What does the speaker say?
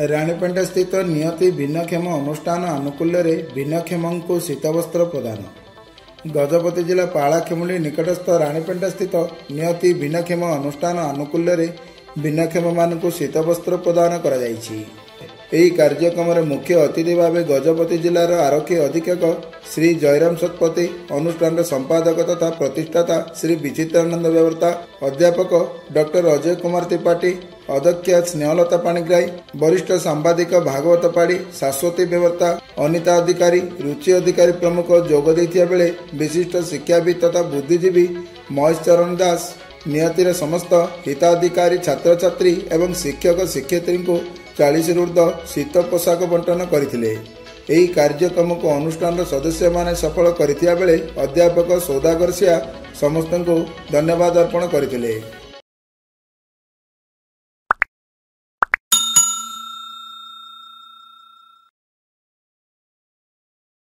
ରାଣୀପେଣ୍ଟା ସ୍ଥିତ ନିୟତି ଭିନ୍ନକ୍ଷମ ଅନୁଷ୍ଠାନ ଆନୁକୂଲ୍ୟରେ ଭିନ୍ନକ୍ଷମଙ୍କୁ ଶୀତବସ୍ତ୍ର ପ୍ରଦାନ। ଗଜପତି ଜିଲ୍ଲା ପାଳାଖେମୁଣ୍ଡି ନିକଟସ୍ଥ ରାଣୀପେଣ୍ଟା ସ୍ଥିତ ନିୟତି ଭିନ୍ନକ୍ଷମ ଅନୁଷ୍ଠାନ ଆନୁକୂଲ୍ୟରେ ଭିନ୍ନକ୍ଷମମାନଙ୍କୁ ଶୀତବସ୍ତ୍ର ପ୍ରଦାନ କରାଯାଇଛି। ଏହି କାର୍ଯ୍ୟକ୍ରମରେ ମୁଖ୍ୟ ଅତିଥି ଭାବେ ଗଜପତି ଜିଲ୍ଲାର ଆରକ୍ଷୀ ଅଧୀକ୍ଷକ ଶ୍ରୀ ଜୟରାମ ଶତପଥୀ ଅନୁଷ୍ଠାନର ସମ୍ପାଦକ ତଥା ପ୍ରତିଷ୍ଠାତା ଶ୍ରୀ ବିଚିତ୍ରାନନ୍ଦ ବ୍ୟବର୍ତ୍ତା ଅଧ୍ୟାପକ ଡକ୍ଟର ଅଜୟ କୁମାର ତ୍ରିପାଠୀ ଅଧ୍ୟକ୍ଷା ସ୍ନେହଲତା ପାଣିଗ୍ରାହୀ ବରିଷ୍ଠ ସାମ୍ବାଦିକ ଭାଗବତ ପାଢ଼ୀ ଶାଶ୍ୱତୀ ବ୍ୟବର୍ତ୍ତା ଅନିତା ଅଧିକାରୀ ରୁଚି ଅଧିକାରୀ ପ୍ରମୁଖ ଯୋଗ ଦେଇଥିବା ବେଳେ ବିଶିଷ୍ଟ ଶିକ୍ଷାବିତ୍ ତଥା ବୁଦ୍ଧିଜୀବୀ ମହେଶ ଚରଣ ଦାସ ନିୟତିର ସମସ୍ତ ହିତାଧିକାରୀ ଛାତ୍ରଛାତ୍ରୀ ଏବଂ ଶିକ୍ଷକ ଶିକ୍ଷୟିତ୍ରୀଙ୍କୁ ଚାଳିଶରୁ ଉର୍ଦ୍ଧ୍ୱ ଶୀତ ପୋଷାକ ବଣ୍ଟନ କରିଥିଲେ। ଏହି କାର୍ଯ୍ୟକ୍ରମକୁ ଅନୁଷ୍ଠାନର ସଦସ୍ୟମାନେ ସଫଳ କରିଥିବା ବେଳେ ଅଧ୍ୟାପକ ସୌଦାଗର ସିଆ ସମସ୍ତଙ୍କୁ ଧନ୍ୟବାଦ ଅର୍ପଣ କରିଥିଲେ।